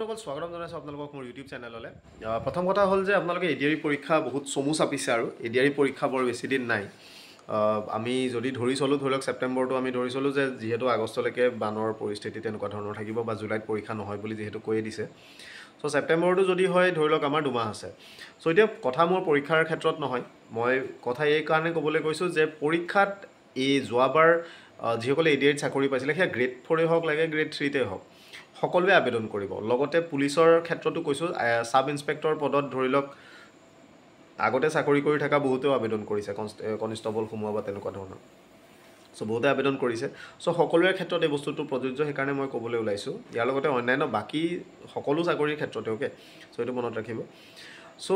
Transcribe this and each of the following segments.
সকল স্বাগতম জনাইছোঁ আপোনালোকক মোৰ ইউটিউব চেনেললৈ প্ৰথম কথা হ'ল যে আপোনালোকে এ আৰ ই পৰীক্ষা বহুত চমু চাপিছে আৰু। এ আৰ ই পৰীক্ষা বৰ বেছি দিন নাই। আমি যদি ধৰি চলোঁ ধৰি লওক ছেপ্টেম্বৰটো আমি ধৰি চলোঁ যে যিহেতু আগষ্টলৈকে বানৰ পৰিস্থিতি তেনেকুৱা ধৰণৰ থাকিব বা জুলাইত পৰীক্ষা নহয় বুলি যিহেতু কৈয়ে দিছে। চ' ছেপ্টেম্বৰটো যদি হয় ধৰি লওক আমাৰ দুমাহ আছে। চ' এতিয়া কথা মোৰ পৰীক্ষাৰ ক্ষেত্ৰত নহয়। মই কথা এই কাৰণে ক'বলৈ কৈছোঁ যে পৰীক্ষাত এই যোৱাবাৰ যিসকলে এ ডি আৰ ইত চাকৰি পাইছিলে সেয়া গ্ৰেড ফ'ৰেই হওক লাগে গ্ৰেড থ্ৰীতে হওক সকলোৱে আবেদন কৰিব। লগতে পুলিচৰ ক্ষেত্ৰতো কৈছোঁ ছাব ইনস্পেক্টৰ পদত ধৰি লওক আগতে চাকৰি কৰি থকা বহুতেও আবেদন কৰিছে কনষ্ট কনিষ্টবল সোমোৱা বা তেনেকুৱা ধৰণৰ। চ' বহুতে আবেদন কৰিছে। চ' সকলোৰে ক্ষেত্ৰত এই বস্তুটো প্ৰযোজ্য সেইকাৰণে মই ক'বলৈ ওলাইছোঁ। ইয়াৰ লগতে অন্যান্য বাকী সকলো চাকৰিৰ ক্ষেত্ৰতে অ'কে? চ' এইটো মনত ৰাখিব। চ'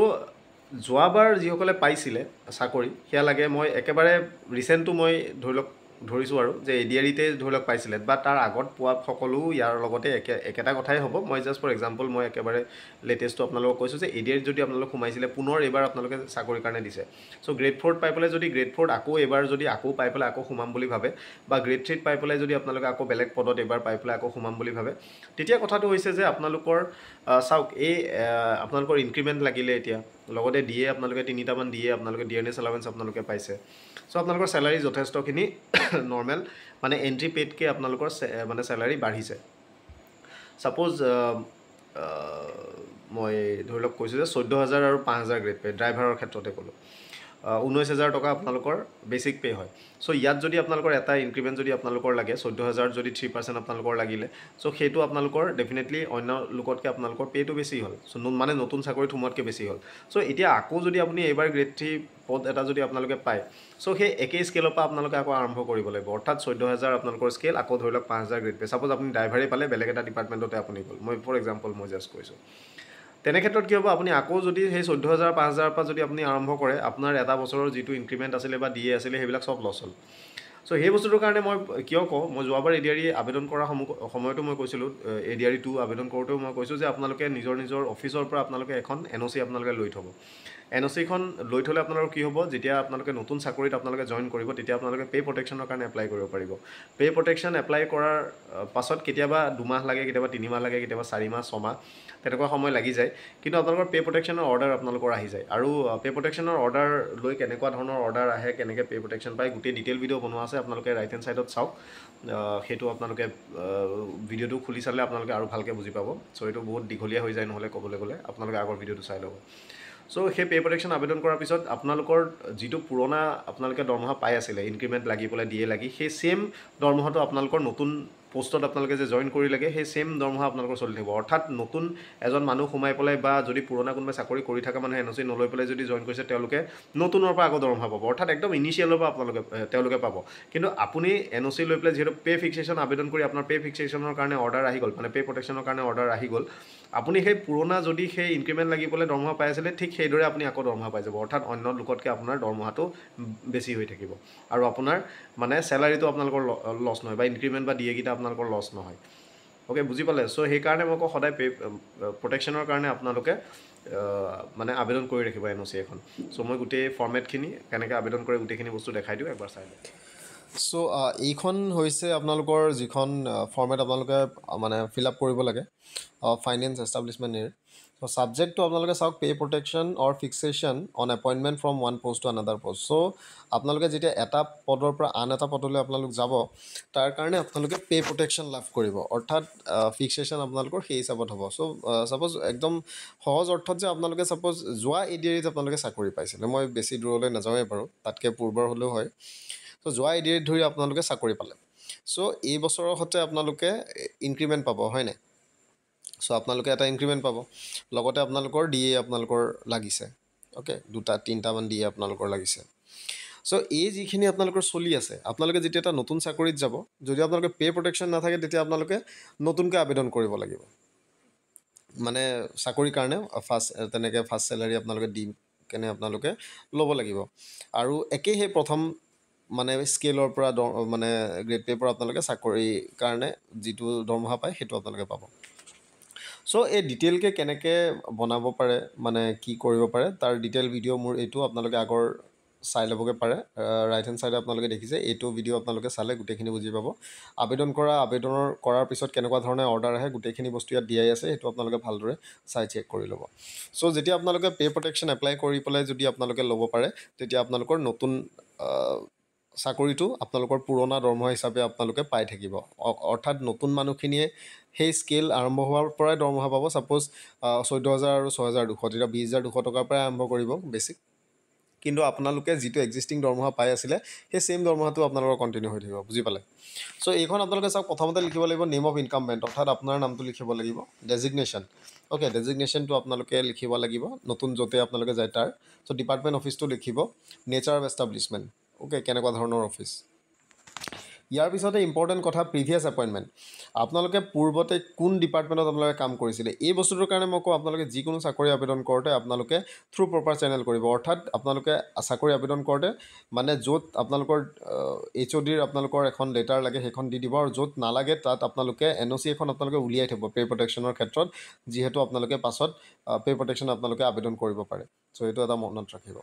যোৱাবাৰ যিসকলে পাইছিলে চাকৰি সেয়া লাগে মই একেবাৰে ৰিচেণ্টটো মই ধৰি লওক ধৰিছোঁ আৰু যে এ ডি আৰ ইতে ধৰি লওক পাইছিলে বা তাৰ আগত পোৱা সকলো ইয়াৰ লগতে একে একেটা কথাই হ'ব। মই জাষ্ট ফৰ এক্সাম্পল মই একেবাৰে লেটেষ্টটো আপোনালোকক কৈছোঁ যে এ ডি আৰ ইত যদি আপোনালোক সোমাইছিলে পুনৰ এইবাৰ আপোনালোকে চাকৰিৰ কাৰণে দিছে। চ' গ্ৰেড ফ'ৰত পাই পেলাই যদি গ্ৰেড ফ'ৰত আকৌ এইবাৰ যদি আকৌ পাই পেলাই আকৌ সোমাম বুলি ভাবে বা গ্ৰেড থ্ৰীত পাই পেলাই যদি আপোনালোকে আকৌ বেলেগ পদত এইবাৰ পাই পেলাই আকৌ সোমাম বুলি ভাবে তেতিয়া কথাটো হৈছে যে আপোনালোকৰ চাওক এই আপোনালোকৰ ইনক্ৰিমেণ্ট লাগিলে এতিয়া। লগতে দিয়ে আপোনালোকে তিনিটামান দিয়ে আপোনালোকে ডি এন এছ এলাৱেঞ্চ আপোনালোকে পাইছে। চ' আপোনালোকৰ চেলাৰী যথেষ্টখিনি নৰ্মেল মানে এণ্ট্ৰি পেডকৈ আপোনালোকৰ মানে চেলাৰী বাঢ়িছে। ছাপ'জ মই ধৰি লওক কৈছোঁ যে চৈধ্য হাজাৰ আৰু পাঁচ হাজাৰ গ্ৰেড পে' ড্ৰাইভাৰৰ ক্ষেত্ৰতে ক'লোঁ। ঊনৈছ হাজাৰ টকা আপোনালোকৰ বেচিক পে' হয়। চ' ইয়াত যদি আপোনালোকৰ এটা ইনক্ৰিমেণ্ট যদি আপোনালোকৰ লাগে চৈধ্য হাজাৰত যদি থ্ৰী পাৰ্চেণ্ট আপোনালোকৰ লাগিলে চ' সেইটো আপোনালোকৰ ডেফিনেটলি অন্য লোকতকৈ আপোনালোকৰ পে'টো বেছি হ'ল। চ' মানে নতুন চাকৰিত সোমোৱাতকৈ বেছি হ'ল। চ' এতিয়া আকৌ যদি আপুনি এইবাৰ গ্ৰেড থ্ৰী পদ এটা যদি আপোনালোকে পায় চ' সেই একেই স্কেলৰ পৰা আপোনালোকে আকৌ আৰম্ভ কৰিব লাগিব। অৰ্থাৎ চৈধ্য হাজাৰ আপোনালোকৰ স্কেল আকৌ ধৰি লওক পাঁচ হাজাৰ গ্ৰেড পে' ছাপ'জ আপুনি ড্ৰাইভাৰেই পালে বেলেগ এটা ডিপাৰ্টমেণ্টতে আপুনি গ'ল। মই ফৰ এক্সাম্পল মই জাষ্ট কৈছোঁ। তেনে ক্ষেত্ৰত কি হ'ব আপুনি আকৌ যদি সেই চৈধ্য হাজাৰ পাঁচ হাজাৰৰ পৰা যদি আপুনি আৰম্ভ কৰে আপোনাৰ এটা বছৰৰ যিটো ইনক্ৰিমেণ্ট আছিলে বা দিয়ে আছিলে সেইবিলাক চব লছ হ'ল। চ' সেই বস্তুটোৰ কাৰণে মই কিয় কওঁ মই যোৱাবাৰ এ ডি আৰ ই আবেদন কৰা সমু- সময়তো মই কৈছিলোঁ A D R E two আবেদন কৰোঁতেও মই কৈছোঁ যে আপোনালোকে নিজৰ নিজৰ অফিচৰ পৰা আপোনালোকে এখন এন অ' চি আপোনালোকে লৈ থ'ব। এন অ' চিখন লৈ থ'লে আপোনালোকৰ কি হ'ব? যেতিয়া আপোনালোকে নতুন চাকৰিত আপোনালোকে জইন কৰিব তেতিয়া আপোনালোকে পে' প্ৰটেকশ্যনৰ কাৰণে এপ্লাই কৰিব পাৰিব। পে' প্ৰটেকশ্যন এপ্লাই কৰাৰ পাছত কেতিয়াবা দুমাহ লাগে কেতিয়াবা তিনিমাহ লাগে কেতিয়াবা চাৰি মাহ ছমাহ তেনেকুৱা সময় লাগি যায়। কিন্তু আপোনালোকৰ পে' প্ৰটেকশ্যনৰ অৰ্ডাৰ আপোনালোকৰ আহি যায়। আৰু পে' প্ৰটেকশ্যনৰ অৰ্ডাৰ লৈ কেনেকুৱা ধৰণৰ অৰ্ডাৰ আহে কেনেকৈ পে' প্ৰটেকশ্যন পায় গোটেই ডিটেইল ভিডিঅ' বনোৱা আছে আপোনালোকে ৰাইট হেণ্ড ছাইডত চাওক। সেইটো আপোনালোকে ভিডিঅ'টো খুলি চালে আপোনালোকে আৰু ভালকৈ বুজি পাব। চ' এইটো বহুত দীঘলীয়া হৈ যায় নহ'লে ক'বলৈ গ'লে। আপোনালোকে আগৰ ভিডিঅ'টো চাই ল'ব। চ' সেই পে' প্ৰটেকশ্যন আবেদন কৰাৰ পিছত আপোনালোকৰ যিটো পুৰণা আপোনালোকে দৰমহা পাই আছিলে ইনক্ৰিমেণ্ট লাগি পেলাই দিয়ে লাগি সেই ছেইম দৰমহাটো আপোনালোকৰ নতুন পষ্টত আপোনালোকে যে জইন কৰি লাগে সেই ছেইম দৰমহা আপোনালোকৰ চলি থাকিব। অৰ্থাৎ নতুন এজন মানুহ সোমাই পেলাই বা যদি পুৰণা কোনোবাই চাকৰি কৰি থকা মানুহে এন অ' চি নলৈ পেলাই যদি জইন কৰিছে তেওঁলোকে নতুনৰ পৰা আকৌ দৰমহা পাব। অৰ্থাৎ একদম ইনিচিয়েলৰ পৰা আপোনালোকে তেওঁলোকে পাব। কিন্তু আপুনি এন অ' চি লৈ পেলাই যিহেতু পে' ফিক্সেশ্যন আবেদন কৰি আপোনাৰ পে' ফিক্সেশ্যনৰ কাৰণে অৰ্ডাৰ আহি গ'ল মানে পে' প্ৰটেকশ্যনৰ কাৰণে অৰ্ডাৰ আহি গ'ল আপুনি সেই পুৰণা যদি সেই ইনক্ৰিমেণ্ট লাগি পেলাই দৰমহা পাই আছিলে ঠিক সেইদৰে আপুনি আকৌ দৰমহা পাই যাব। অৰ্থাৎ অন্য লোকতকৈ আপোনাৰ দৰমহাটো বেছি হৈ থাকিব। আৰু আপোনাৰ মানে চেলাৰীটো আপোনালোকৰ লছ নহয় বা ইনক্ৰিমেণ্ট বা ডিএকেইটা আপোনালোকৰ লছ নহয়। অ'কে বুজি পালে? চ' সেইকাৰণে মই কওঁ সদায় পে প্ৰটেকশ্যনৰ কাৰণে আপোনালোকে মানে আবেদন কৰি ৰাখিব এন অ' চি এখন। চ' মই গোটেই ফৰ্মেটখিনি কেনেকৈ আবেদন কৰে গোটেইখিনি বস্তু দেখাই দিওঁ একবাৰ চাই লওক চ' এইখন হৈছে আপোনালোকৰ যিখন ফৰ্মেট আপোনালোকে মানে ফিল আপ কৰিব লাগে ফাইনেন্স এষ্টাব্লিছমেণ্ট ইয়েৰ চ' ছাবজেক্টটো আপোনালোকে চাওক pay' protection or fixation on appointment from one post to another post so' আপোনালোকে যেতিয়া এটা পদৰ পৰা আন এটা পদলৈ আপোনালোক যাব তাৰ কাৰণে আপোনালোকে পে' প্ৰটেকশ্যন লাভ কৰিব। অৰ্থাৎ ফিক্সেশ্যন আপোনালোকৰ সেই হিচাপত হ'ব। চ' ছাপ'জ একদম সহজ অৰ্থত যে আপোনালোকে ছাপ'জ যোৱা এ ডি আৰিত আপোনালোকে চাকৰি পাইছিলে। মই বেছি দূৰলৈ নাযাওঁৱেই বাৰু তাতকৈ পূৰ্বৰ হ'লেও হয়। চ' যোৱা এ ডি আৰিত ধৰি আপোনালোকে চাকৰি পালে। চ' এই বছৰৰ সৈতে আপোনালোকে ইনক্ৰিমেণ্ট পাব হয় নাই? চ' আপোনালোকে এটা ইনক্ৰিমেণ্ট পাব। লগতে আপোনালোকৰ ডি এ আপোনালোকৰ লাগিছে। অ'কে দুটা তিনিটামান ডি এ আপোনালোকৰ লাগিছে। চ' এই যিখিনি আপোনালোকৰ চলি আছে আপোনালোকে যেতিয়া এটা নতুন চাকৰিত যাব যদি আপোনালোকে পে' প্ৰটেকশ্যন নাথাকে তেতিয়া আপোনালোকে নতুনকৈ আবেদন কৰিব লাগিব। মানে চাকৰিৰ কাৰণে ফাৰ্ষ্ট তেনেকৈ ফাৰ্ষ্ট চেলাৰী আপোনালোকে দি কেনে আপোনালোকে ল'ব লাগিব। আৰু একেই সেই প্ৰথম মানে স্কেলৰ পৰা মানে গ্ৰেড পে'ৰ পৰা আপোনালোকে চাকৰিৰ কাৰণে যিটো দৰমহা পায় সেইটো আপোনালোকে পাব। চ' এই ডিটেইলকৈ কেনেকৈ বনাব পাৰে মানে কি কৰিব পাৰে তাৰ ডিটেইল ভিডিঅ' মোৰ এইটো আপোনালোকে আগৰ চাই ল'বগৈ পাৰে। ৰাইট হেণ্ড ছাইডে আপোনালোকে দেখিছে এইটো ভিডিঅ' আপোনালোকে চালে গোটেইখিনি বুজি পাব। আবেদন কৰা আবেদনৰ কৰাৰ পিছত কেনেকুৱা ধৰণে অৰ্ডাৰ আহে গোটেইখিনি বস্তু ইয়াত দিয়াই আছে সেইটো আপোনালোকে ভালদৰে চাই চেক কৰি ল'ব। চ' যেতিয়া আপোনালোকে পে' প্ৰটেকশ্যন এপ্লাই কৰি পেলাই যদি আপোনালোকে ল'ব পাৰে তেতিয়া আপোনালোকৰ নতুন চাকৰিটো আপোনালোকৰ পুৰণা দৰমহা হিচাপে আপোনালোকে পাই থাকিব। অৰ্থাৎ নতুন মানুহখিনিয়ে সেই স্কেল আৰম্ভ হোৱাৰ পৰাই দৰমহা পাব। ছাপ'জ চৈধ্য হাজাৰ আৰু ছয় হাজাৰ দুশ তেতিয়া বিছ হাজাৰ দুশ টকাৰ পৰাই আৰম্ভ কৰিব বেছিক। কিন্তু আপোনালোকে যিটো এক্সিষ্টিং দৰমহা পাই আছিলে সেই ছেইম দৰমহাটো আপোনালোকৰ কণ্টিনিউ হৈ থাকিব বুজি পালে? চ' এইখন আপোনালোকে চাওক প্ৰথমতে লিখিব লাগিব নেম অফ ইনকামমেণ্ট অৰ্থাৎ আপোনাৰ নামটো লিখিব লাগিব ডেজিগনেশ্যন অ'কে ডেজিগনেশ্যনটো আপোনালোকে লিখিব লাগিব নতুন য'তে আপোনালোকে যায় তাৰ। চ' ডিপাৰ্টমেণ্ট অফিচটো লিখিব নেচাৰ অফ এষ্টাব্লিছমেণ্ট অ'কে কেনেকুৱা ধৰণৰ অফিচ ইয়াৰ পিছতে ইম্পৰ্টেণ্ট কথা প্ৰিভিয়াছ এপইণ্টমেণ্ট আপোনালোকে পূৰ্বতে কোন ডিপাৰ্টমেণ্টত আপোনালোকে কাম কৰিছিলে? এই বস্তুটোৰ কাৰণে মই কওঁ আপোনালোকে যিকোনো চাকৰি আবেদন কৰোঁতে আপোনালোকে থ্ৰু প্ৰপাৰ চেনেল কৰিব। অৰ্থাৎ আপোনালোকে চাকৰি আবেদন কৰোঁতে মানে য'ত আপোনালোকৰ এইচ অ' ডিৰ আপোনালোকৰ এখন লেটাৰ লাগে সেইখন দি দিব। আৰু য'ত নালাগে তাত আপোনালোকে এন অ' চি এখন আপোনালোকে উলিয়াই থ'ব পে' প্ৰটেকশ্যনৰ ক্ষেত্ৰত যিহেতু আপোনালোকে পাছত পে' প্ৰটেকশ্যন আপোনালোকে আবেদন কৰিব পাৰে। চ' এইটো এটা মনত ৰাখিব।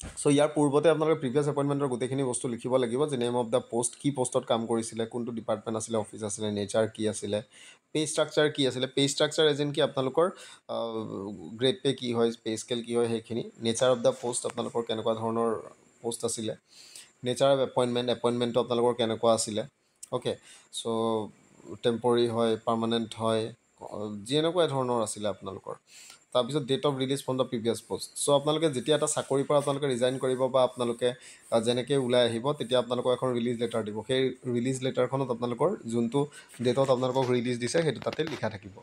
চ' ইয়াৰ পূৰ্বতে আপোনালোকে প্ৰিভিয়াছ এপইণ্টমেণ্টৰ গোটেইখিনি বস্তু লিখিব লাগিব। যে নেম অফ দ্য পষ্ট কি পষ্টত কাম কৰিছিলে কোনটো ডিপাৰ্টমেণ্ট আছিলে অফিচ আছিলে নেচাৰ কি আছিলে পে' ষ্ট্ৰাকচাৰ কি আছিলে পে' ষ্ট্ৰাকচাৰ এজেন কি আপোনালোকৰ গ্ৰেড পে' কি হয় পে' স্কেল কি হয় সেইখিনি। নেচাৰ অফ দ্য পষ্ট আপোনালোকৰ কেনেকুৱা ধৰণৰ পষ্ট আছিলে নেচাৰ অফ এপইণ্টমেণ্ট এপইণ্টমেণ্টটো আপোনালোকৰ কেনেকুৱা আছিলে। অ'কে চ' টেম্পৰী হয় পাৰ্মানেণ্ট হয় যেনেকুৱা ধৰণৰ আছিলে আপোনালোকৰ। তাৰপিছত date of release from the previous post so' আপোনালোকে যেতিয়া এটা চাকৰিৰ পৰা আপোনালোকে ৰিজাইন কৰিব বা আপোনালোকে যেনেকৈ ওলাই আহিব তেতিয়া আপোনালোকক এখন ৰিলিজ লেটাৰ দিব। সেই ৰিলিজ লেটাৰখনত আপোনালোকৰ যোনটো ডেটত আপোনালোকক ৰিলিজ দিছে সেইটো তাতে লিখা থাকিব।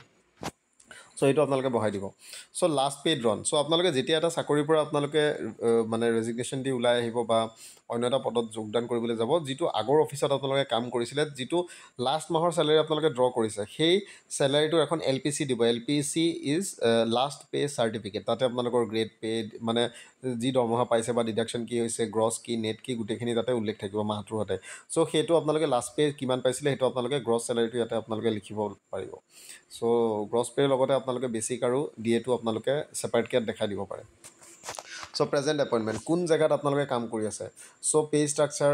চ' এইটো আপোনালোকে বহাই দিব। চ' লাষ্ট পেইড ৰন চ' আপোনালোকে যেতিয়া এটা চাকৰিৰ পৰা আপোনালোকে মানে ৰেজিগনেশ্যন দি ওলাই আহিব বা অন্য এটা পদত যোগদান কৰিবলৈ যাব যিটো আগৰ অফিচত আপোনালোকে কাম কৰিছিলে যিটো লাষ্ট মাহৰ চেলেৰি আপোনালোকে ড্ৰ কৰিছে সেই চেলেৰিটোৰ এখন এল পি চি দিব। L P C is last pay' certificate তাতে আপোনালোকৰ গ্ৰেড পে' মানে যি দৰমহা পাইছে বা ডিডাকশ্যন কি হৈছে গ্ৰছ কি নেট কি গোটেইখিনি তাতে উল্লেখ থাকিব মাহটোৰ সৈতে চ' সেইটো আপোনালোকে লাষ্ট পে' কিমান পাইছিলে সেইটো আপোনালোকে গ্ৰছ চেলাৰিটো ইয়াতে আপোনালোকে লিখিব পাৰিব। চ' গ্ৰছ পে'ৰ লগতে আপোনালোকে বেছিক আৰু ডি এটো আপোনালোকে ছেপাৰেটকৈ দেখাই দিব পাৰে। চ' প্ৰেজেণ্ট এপইণ্টমেণ্ট কোন জেগাত আপোনালোকে কাম কৰি আছে? So' pay' structure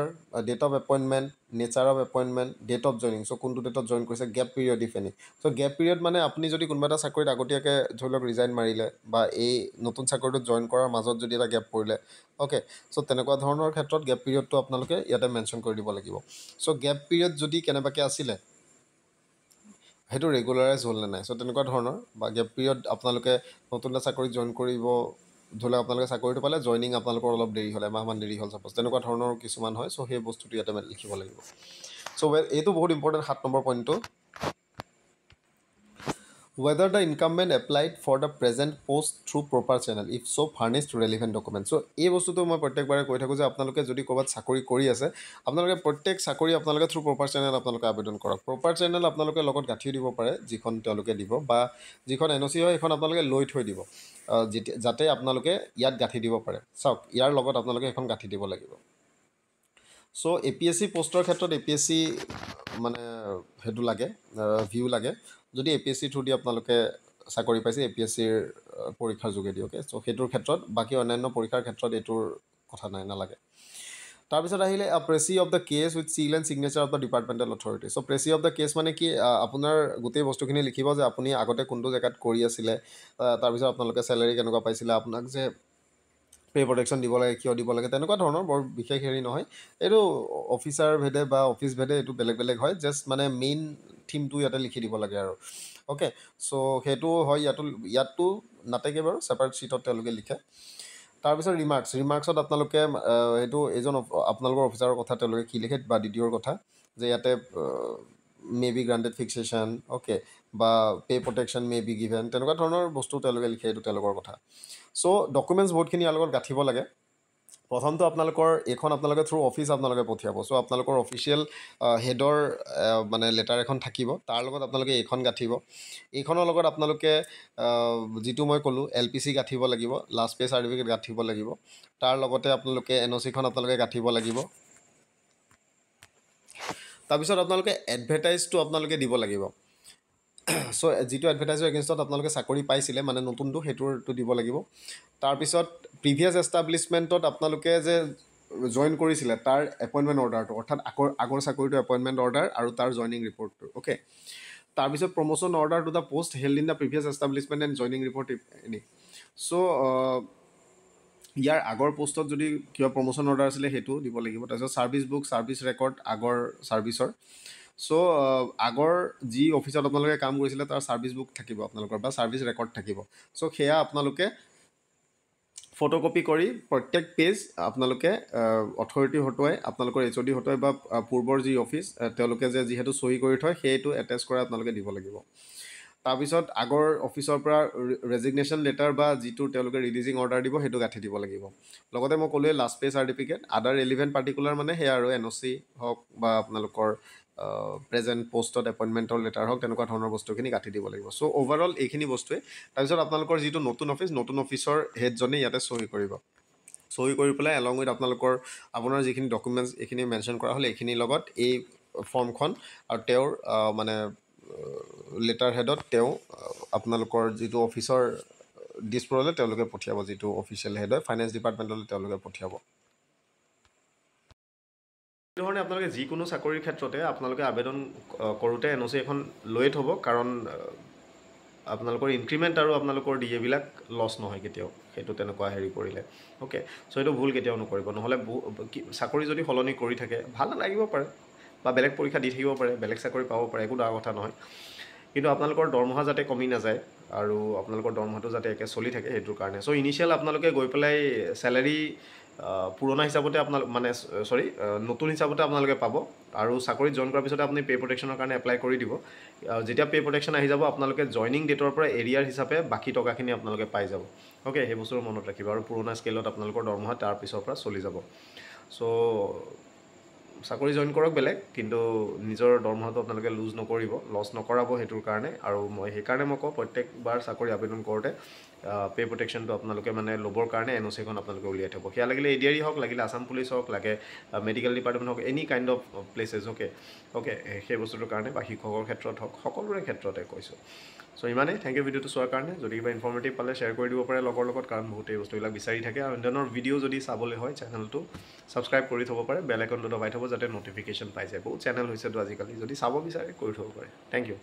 date of appointment nature of appointment date of joining so' কোনটো ডেটত জইন কৰিছে gap period if any so' gap period মানে আপুনি যদি কোনোবা এটা চাকৰিত আগতীয়াকৈ ধৰি লওক ৰিজাইন মাৰিলে বা এই নতুন চাকৰিটোত জইন কৰাৰ মাজত যদি এটা গেপ পৰিলে অ'কে চ' তেনেকুৱা ধৰণৰ ক্ষেত্ৰত গেপ পিৰিয়ডটো আপোনালোকে ইয়াতে মেনশ্যন কৰি দিব লাগিব। চ' গেপ পিৰিয়ড যদি কেনেবাকৈ আছিলে সেইটো ৰেগুলাৰাইজ হ'ল নে নাই? চ' তেনেকুৱা ধৰণৰ বা গেপ পিৰিয়ড আপোনালোকে নতুন এটা চাকৰিত জইন কৰিব ধৰি লওক আপোনালোকে চাকৰিটো পালে জইনিং আপোনালোকৰ অলপ দেৰি হ'ল এমাহমান দেৰি হ'ল ছাপ'জ তেনেকুৱা ধৰণৰ কিছুমান হয় চ' সেই বস্তুটো ইয়াতে লিখিব লাগিব। চ' এইটো বহুত ইম্পৰ্টেণ্ট সাত নম্বৰ পইণ্টটো whether the incumbent applied for the present post through proper channel. If so furnished relevant documents. So যদি ক'ৰবাত চাকৰি কৰি আছে আপোনালোকে প্ৰত্যেক চাকৰি আপোনালোকে থ্ৰু প্ৰপাৰ চেনেল আপোনালোকে আবেদন কৰক। প্ৰপাৰ চেনেল আপোনালোকে লগত গাঁঠিও দিব পাৰে যিখন তেওঁলোকে দিব বা যিখন এন অ' চি হয় সেইখন আপোনালোকে লৈ থৈ দিব আহ, যেতিয়া যাতে আপোনালোকে ইয়াত গাঁঠি দিব পাৰে। চাওক ইয়াৰ লগত আপোনালোকে সেইখন গাঁঠি দিব লাগিব। So' A P S C পষ্টৰ ক্ষেত্ৰত এ পি এছ চি মানে সেইটো লাগে ভিউ লাগে। যদি A P S C through the আপোনালোকে চাকৰি পাইছে এ পি এছ চিৰ পৰীক্ষাৰ যোগেদি অ'কে চ' সেইটোৰ ক্ষেত্ৰত বাকী অন্যান্য পৰীক্ষাৰ ক্ষেত্ৰত এইটোৰ কথা নাই নালাগে। তাৰপিছত আহিলে precis of the case with seal and signature of the departmental authority so' precis of the case মানে কি আপোনাৰ গোটেই বস্তুখিনি লিখিব যে আপুনি আগতে কোনটো জেগাত কৰি আছিলে তাৰপিছত আপোনালোকে চেলেৰি কেনেকুৱা পাইছিলে আপোনাক যে পে' প্ৰটেকশ্যন দিব লাগে কিয় দিব লাগে তেনেকুৱা ধৰণৰ বৰ বিশেষ হেৰি নহয়। এইটো অফিচাৰ ভেদে বা অফিচ ভেদে এইটো বেলেগ বেলেগ হয় জাষ্ট মানে মেইন থিমটো ইয়াতে লিখি দিব লাগে আৰু। অ'কে চ' সেইটো হয় ইয়াতো ইয়াতো নাথাকে বাৰু ছেপাৰেট শ্বীটত তেওঁলোকে লিখে। তাৰপিছত ৰিমাৰ্কছ ৰিমাৰ্কছত আপোনালোকে এইটো এজন আপোনালোকৰ অফিচাৰৰ কথা তেওঁলোকে কি লিখে বা ডি ডিঅ'ৰ কথা যে ইয়াতে may be granted fixation okay বা pay' protection may be given তেনেকুৱা ধৰণৰ বস্তু তেওঁলোকে লিখে এইটো তেওঁলোকৰ কথা। চ' ডকুমেণ্টছ বহুতখিনি ইয়াৰ লগত গাঁঠিব লাগে। প্ৰথমটো আপোনালোকৰ এইখন আপোনালোকে থ্ৰু অফিচ আপোনালোকে পঠিয়াব। চ' আপোনালোকৰ অফিচিয়েল হেডৰ মানে লেটাৰ এখন থাকিব। তাৰ লগত আপোনালোকে এইখন গাঁঠিব। এইখনৰ লগত আপোনালোকে যিটো মই ক'লোঁ এল পি চি গাঁঠিব লাগিব লাষ্ট পে' চাৰ্টিফিকেট গাঁঠিব লাগিব। তাৰ লগতে আপোনালোকে এন অ' চিখন আপোনালোকে গাঁঠিব লাগিব। তাৰপিছত আপোনালোকে এডভাৰটাইজটো আপোনালোকে দিব লাগিব। চ' যিটো এডভাৰটাইজৰ এগেইনষ্টত আপোনালোকে চাকৰি পাইছিলে মানে নতুনটো সেইটোৰটো দিব লাগিব। তাৰপিছত প্ৰিভিয়াছ এষ্টাব্লিছমেণ্টত আপোনালোকে যে জইন কৰিছিলে তাৰ এপইণ্টমেণ্ট অৰ্ডাৰটো অৰ্থাৎ আগৰ আগৰ চাকৰিটো এপইণ্টমেণ্ট অৰ্ডাৰ আৰু তাৰ জইনিং ৰিপৰ্টটো অ'কে তাৰপিছত promotion order to the post held in the previous establishment and joining report any so' ইয়াৰ আগৰ পষ্টত যদি কিবা প্ৰমোশ্যন অৰ্ডাৰ আছিলে সেইটো দিব লাগিব। তাৰপিছত ছাৰ্ভিচ বুক ছাৰ্ভিচ ৰেকৰ্ড আগৰ ছাৰ্ভিচৰ চ' আগৰ যি অফিচত আপোনালোকে কাম কৰিছিলে তাৰ ছাৰ্ভিচ বুক থাকিব আপোনালোকৰ বা ছাৰ্ভিচ ৰেকৰ্ড থাকিব। চ' সেয়া আপোনালোকে ফটোকপি কৰি প্ৰত্যেক পেজ আপোনালোকে অথৰিটি হতুৱাই আপোনালোকৰ এইচ অ' ডি হতুৱাই বা পূৰ্বৰ যি অফিচ তেওঁলোকে যে যিহেতু চহী কৰি থয় সেইটো এটেচ কৰাই আপোনালোকে দিব লাগিব। তাৰপিছত আগৰ অফিচৰ পৰা ৰেজিগনেশ্যন লেটাৰ বা যিটো তেওঁলোকে ৰিলিজিং অৰ্ডাৰ দিব সেইটো গাঁঠি দিব লাগিব। লগতে মই ক'লোৱে last pay' certificate other relevant particular মানে সেয়া আৰু এন অ' চি হওক বা আপোনালোকৰ প্ৰেজেণ্ট পষ্টত এপইণ্টমেণ্টৰ লেটাৰ হওক তেনেকুৱা ধৰণৰ বস্তুখিনি গাঁঠি দিব লাগিব। চ' অভাৰঅল এইখিনি বস্তুৱে তাৰপিছত আপোনালোকৰ যিটো নতুন অফিচ নতুন অফিচৰ হেডজনে ইয়াতে চহী কৰিব। চহী কৰি পেলাই এলং উইথ আপোনালোকৰ আপোনাৰ যিখিনি ডকুমেণ্টছ এইখিনি মেনশ্যন কৰা হ'ল এইখিনিৰ লগত এই ফৰ্মখন আৰু তেওঁৰ মানে লেটাৰ হেডত তেওঁ আপোনালোকৰ যিটো অফিচৰ দিছপুৰলৈ তেওঁলোকে পঠিয়াব যিটো অফিচিয়েল হেড হয় ফাইনেন্স ডিপাৰ্টমেণ্টলৈ তেওঁলোকে পঠিয়াব। ধৰণে আপোনালোকে যিকোনো চাকৰিৰ ক্ষেত্ৰতে আপোনালোকে আবেদন কৰোঁতে এন অ' চি এখন লৈয়ে থ'ব কাৰণ আপোনালোকৰ ইনক্ৰিমেণ্ট আৰু আপোনালোকৰ ডি এবিলাক লছ নহয় কেতিয়াও। সেইটো তেনেকুৱা হেৰি কৰিলে। অ'কে চ' সেইটো ভুল কেতিয়াও নকৰিব। নহ'লে চাকৰি যদি সলনি কৰি থাকে ভাল নালাগিব পাৰে। বা বেলেগ পৰীক্ষা দি থাকিব পাৰে বেলেগ চাকৰি পাব পাৰে একো ডাঙৰ কথা নহয়। কিন্তু আপোনালোকৰ দৰমহা যাতে কমি নাযায় আৰু আপোনালোকৰ দৰমহাটো যাতে একে চলি থাকে সেইটোৰ কাৰণে। চ' ইনিচিয়েল আপোনালোকে গৈ পেলাই চেলাৰী পুৰণা হিচাপতে আপোনালোক মানে চৰি নতুন হিচাপতে আপোনালোকে পাব আৰু চাকৰিত জইন কৰাৰ পিছতে আপুনি পে' প্ৰটেকশ্যনৰ কাৰণে এপ্লাই কৰি দিব। যেতিয়া পে' প্ৰটেকশ্যন আহি যাব আপোনালোকে জইনিং ডেটৰ পৰা এৰিয়াৰ হিচাপে বাকী টকাখিনি আপোনালোকে পাই যাব। অ'কে সেই বস্তুটো মনত ৰাখিব আৰু পুৰণা স্কেলত আপোনালোকৰ দৰমহা তাৰ পিছৰ পৰা চলি যাব। চ' চাকৰি জইন কৰক বেলেগ কিন্তু নিজৰ দৰমহাটো আপোনালোকে লুজ নকৰিব লছ নকৰাব সেইটোৰ কাৰণে। আৰু মই সেইকাৰণে মই কওঁ প্ৰত্যেকবাৰ চাকৰি আবেদন কৰোঁতে পে' প্ৰটেকশ্যনটো আপোনালোকে মানে ল'বৰ কাৰণে এন অ' চিখন আপোনালোকে উলিয়াই থ'ব। সেয়া লাগিলে এ ডি আৰ ই হওক লাগিলে আছাম পুলিচ হওক লাগে মেডিকেল ডিপাৰ্টমেণ্ট হওক any kind of places okay okay সেই বস্তুটোৰ কাৰণে বা শিক্ষকৰ ক্ষেত্ৰত হওক সকলোৰে ক্ষেত্ৰতে কৈছোঁ। চ' ইমানেই। থেংক ইউ ভিডিঅ'টো চোৱাৰ কাৰণে। যদি কিবা ইনফৰ্মেটিভ পালে শ্বেয়াৰ কৰি দিব পাৰে লগৰ লগত কাৰণ বহুতে এই বস্তুবিলাক বিচাৰি থাকে। আৰু ধৰণৰ ভিডিঅ' যদি চাবলৈ হয় চেনেলটো ছাবস্ক্ৰাইব কৰি থ'ব পাৰে। বেল আইকনটো দবাই থ'ব যাতে ন'টিফিকেশ্যন পাই যায়। বহুত চেনেল হৈছেতো আজিকালি। যদি চাব বিচাৰে কৰি থ'ব পাৰে। Thank U